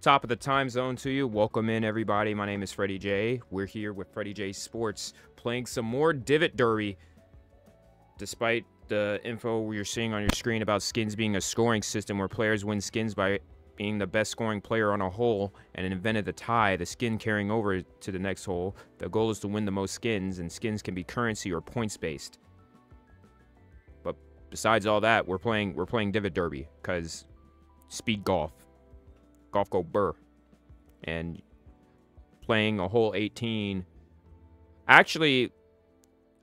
Top of the time zone to you. Welcome in, everybody. My name is Fretty Jay. We're here with Fretty Jay Sports playing some more Divot Derby. Despite the info you're seeing on your screen about skins being a scoring system where players win skins by being the best scoring player on a hole and invented the tie, the skin carrying over to the next hole. The goal is to win the most skins, and skins can be currency or points based. But besides all that, we're playing we're playing Divot Derby because speed golf, golf go burr, and playing a hole 18. Actually,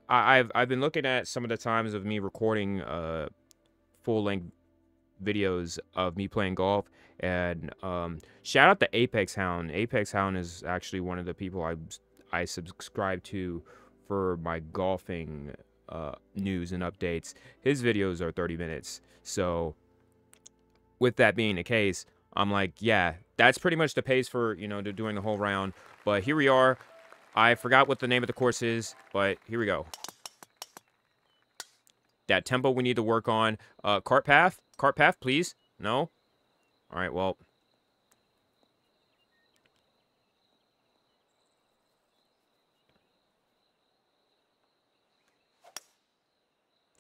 I, I've I've been looking at some of the times of me recording uh full length videos of me playing golf and um shout out to Apex Hound. Apex Hound is actually one of the people I I subscribe to for my golfing uh news and updates. His videos are 30 minutes. So with that being the case, I'm like, yeah, that's pretty much the pace for, you know, doing the whole round. But here we are. I forgot what the name of the course is, but here we go. That tempo we need to work on. Uh, cart path? Cart path, please? No? All right, well.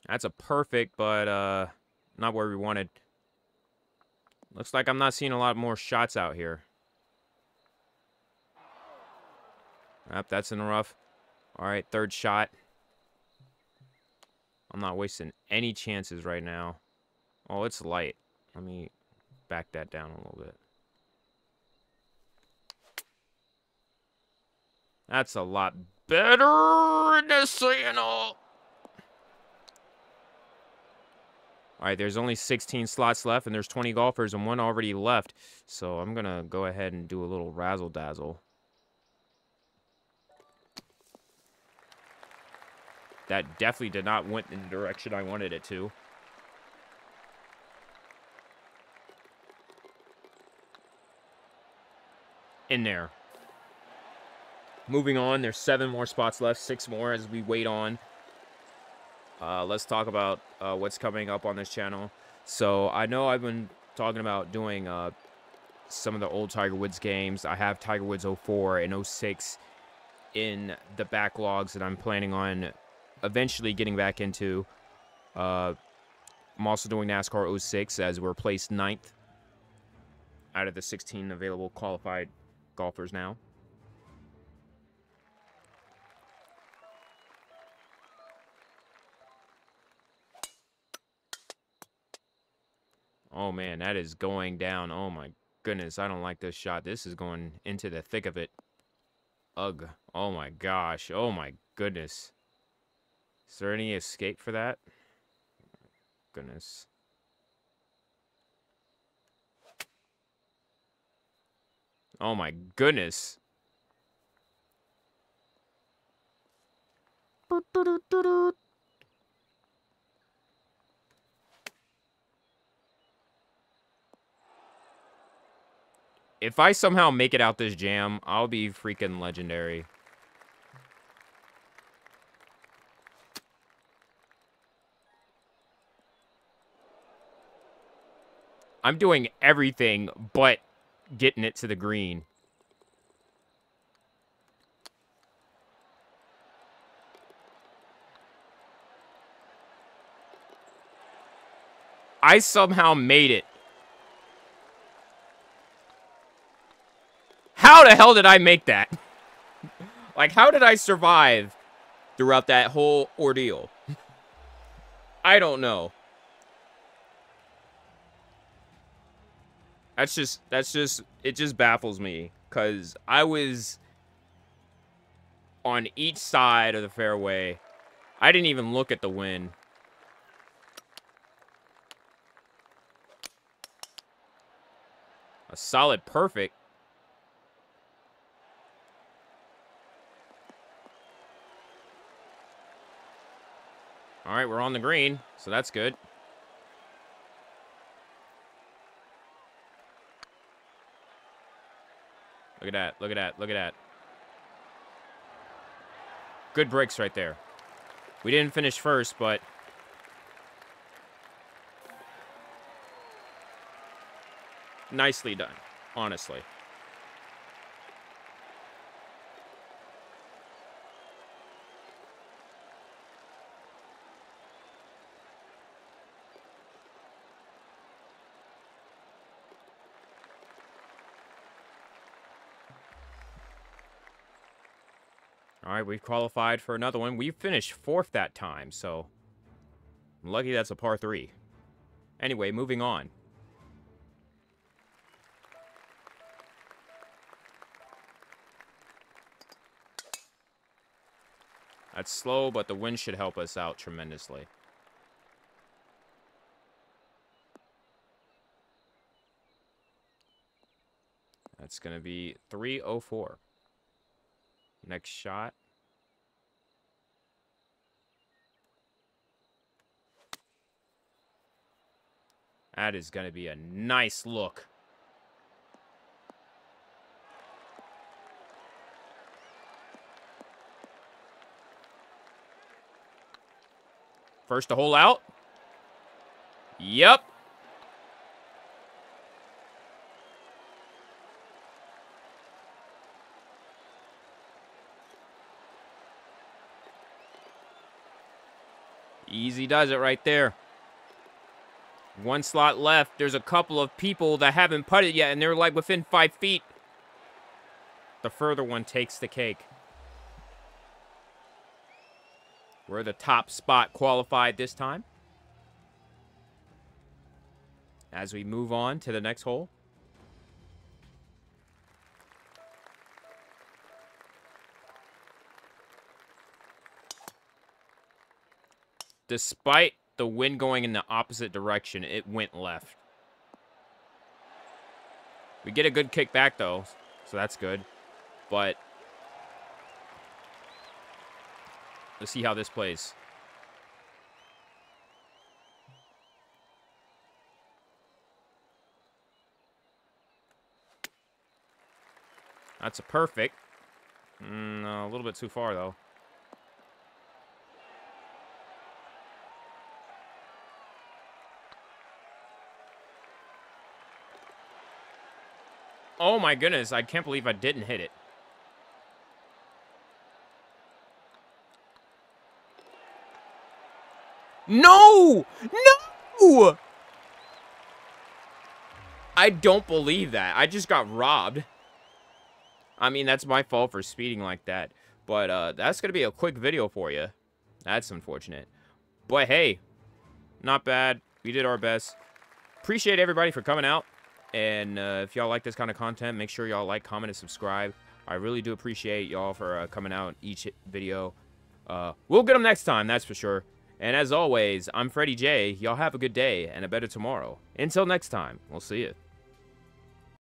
That's a perfect, but uh, not where we wanted. Looks like I'm not seeing a lot more shots out here. Yep, that's in the rough. All right, third shot. I'm not wasting any chances right now. Oh, it's light. Let me back that down a little bit. That's a lot better, just so you know. All right, there's only 16 slots left, and there's 20 golfers, and one already left. So I'm going to go ahead and do a little razzle-dazzle. That definitely did not went in the direction I wanted it to. In there. Moving on, there's seven more spots left, six more as we wait on. Uh, let's talk about uh, what's coming up on this channel. So I know I've been talking about doing uh, some of the old Tiger Woods games. I have Tiger Woods 04 and 06 in the backlogs that I'm planning on eventually getting back into. Uh, I'm also doing NASCAR 06 as we're placed ninth out of the 16 available qualified golfers now. Oh man, that is going down. Oh my goodness, I don't like this shot. This is going into the thick of it. Ugh. Oh my gosh. Oh my goodness. Is there any escape for that? Goodness. Oh my goodness. If I somehow make it out this jam, I'll be freaking legendary. I'm doing everything but getting it to the green. I somehow made it. The hell did I make that? like, how did I survive throughout that whole ordeal? I don't know. That's just that's just it just baffles me cuz I was on each side of the fairway. I didn't even look at the wind. A solid perfect. All right, we're on the green, so that's good. Look at that. Look at that. Look at that. Good breaks right there. We didn't finish first, but... Nicely done. Honestly. All right, we've qualified for another one. We finished fourth that time, so I'm lucky that's a par three. Anyway, moving on. That's slow, but the wind should help us out tremendously. That's going to be 304. Next shot. That is going to be a nice look. First to hole out. Yep. Easy does it right there. One slot left. There's a couple of people that haven't putted yet, and they're like within five feet. The further one takes the cake. We're the top spot qualified this time. As we move on to the next hole. Despite the wind going in the opposite direction, it went left. We get a good kick back, though, so that's good. But let's see how this plays. That's a perfect. Mm, a little bit too far, though. Oh my goodness, I can't believe I didn't hit it. No! No! I don't believe that. I just got robbed. I mean, that's my fault for speeding like that. But uh, that's going to be a quick video for you. That's unfortunate. But hey, not bad. We did our best. Appreciate everybody for coming out. And uh, if y'all like this kind of content, make sure y'all like, comment, and subscribe. I really do appreciate y'all for uh, coming out each video. Uh, we'll get them next time, that's for sure. And as always, I'm Fretty Jay. Y'all have a good day and a better tomorrow. Until next time, we'll see you.